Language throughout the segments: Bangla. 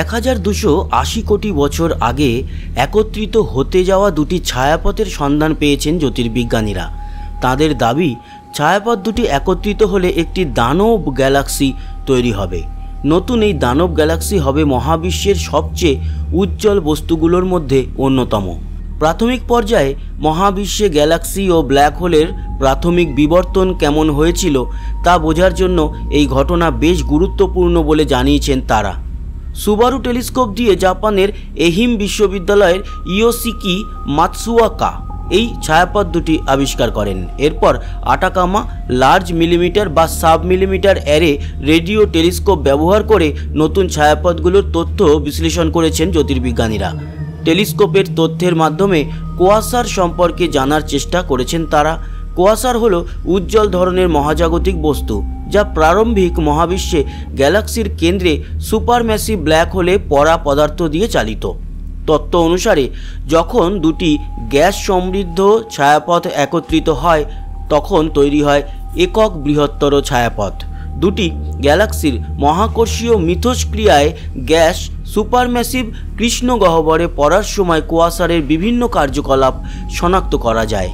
এক হাজার দুশো আশি কোটি বছর আগে একত্রিত হতে যাওয়া দুটি ছায়াপথের সন্ধান পেয়েছেন জ্যোতির্বিজ্ঞানীরা। তাদের দাবি, ছায়াপথ দুটি একত্রিত হলে একটি দানব গ্যালাক্সি তৈরি হবে। নতুন এই দানব গ্যালাক্সি হবে মহাবিশ্বের সবচেয়ে উজ্জ্বল বস্তুগুলোর মধ্যে অন্যতম। প্রাথমিক পর্যায়ে মহাবিশ্বে গ্যালাক্সি ও ব্ল্যাক হোলের প্রাথমিক বিবর্তন কেমন হয়েছিল তা বোঝার জন্য এই ঘটনা বেশ গুরুত্বপূর্ণ বলে জানিয়েছেন তারা। সুবারু টেলিস্কোপ দিয়ে জাপানের এহিম বিশ্ববিদ্যালয়ের ইয়োসিকি মাতসুয়াকা এই ছায়াপথ দুটি আবিষ্কার করেন। এরপর আটাকামা লার্জ মিলিমিটার বা sub millimetre array radio telescope ব্যবহার করে নতুন ছায়াপথগুলোর তথ্য বিশ্লেষণ করেছেন জ্যোতির্বিজ্ঞানীরা। টেলিস্কোপের তথ্যের মাধ্যমে কোয়াসার সম্পর্কে জানার চেষ্টা করেছেন তারা। কোয়াসার হলো উজ্জ্বল ধরনের মহাজাগতিক বস্তু, যা প্রারম্ভিক মহাবিশ্বে গ্যালাক্সির কেন্দ্রে সুপারম্যাসিভ ব্ল্যাক হোলে পড়া পদার্থ দিয়ে চালিত। তত্ত্ব অনুসারে, যখন দুটি গ্যাস সমৃদ্ধ ছায়াপথ একত্রিত হয়, তখন তৈরি হয় একক বৃহত্তর ছায়াপথ। দুটি গ্যালাক্সির মহাকর্ষীয় মিথস্ক্রিয়ায় গ্যাস সুপারম্যাসিভ কৃষ্ণ গহ্বরে পড়ার সময় কোয়াসারের বিভিন্ন কার্যকলাপ শনাক্ত করা যায়।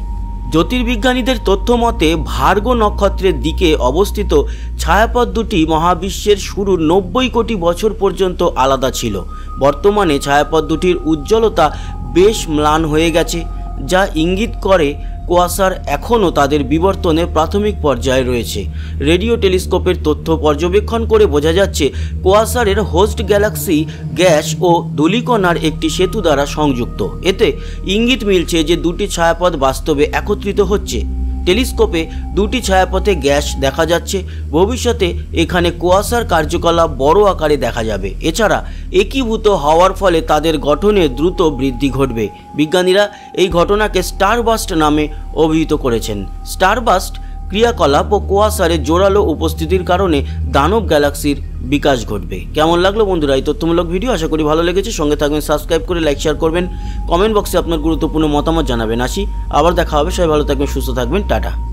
জ্যোতির্বিজ্ঞানীদের তথ্য মতে ভার্গ নক্ষত্রের দিকে অবস্থিত ছায়াপথ দুটি মহাবিশ্বের শুরু নব্বই কোটি বছর পর্যন্ত আলাদা ছিল। বর্তমানে ছায়াপথ দুটির উজ্জ্বলতা বেশ ম্লান হয়ে গেছে, যা ইঙ্গিত করে কোয়াসার এখনও তাদের বিবর্তনে প্রাথমিক পর্যায়ে রয়েছে। রেডিও টেলিস্কোপের তথ্য পর্যবেক্ষণ করে বোঝা যাচ্ছে, কুয়াশারের হোস্ট গ্যালাক্সি গ্যাস ও ধূলিকণার একটি সেতু দ্বারা সংযুক্ত। এতে ইঙ্গিত মিলছে যে দুটি ছায়াপথ বাস্তবে একত্রিত হচ্ছে। টেলিস্কোপে দুটি ছায়াপথে গ্যাস দেখা যাচ্ছে। ভবিষ্যতে এখানে কুয়াশার কার্যকলাপ বড় আকারে দেখা যাবে। এছাড়া একীভূত হওয়ার ফলে তাদের গঠনে দ্রুত বৃদ্ধি ঘটবে। বিজ্ঞানীরা এই ঘটনাকে স্টারবাস্ট নামে অভিহিত করেছেন। স্টারবাস্ট ক্রিয়াকলাপ ও কুয়াশারের জোরালো উপস্থিতির কারণে দানব গ্যালাক্সির বিকাশ ঘটবে। কেমন লাগল বন্ধুরা এই তথ্যমূলক ভিডিও? আশা করি ভালো লেগেছে। সঙ্গে থাকবেন সাবস্ক্রাইব করে লাইক শেয়ার করবেন। কমেন্ট বক্সে আপনার গুরুত্বপূর্ণ মতামত জানাবেন। আসি, আবার দেখা হবে। সবাই ভালো থাকবেন, সুস্থ থাকবেন। টাটা।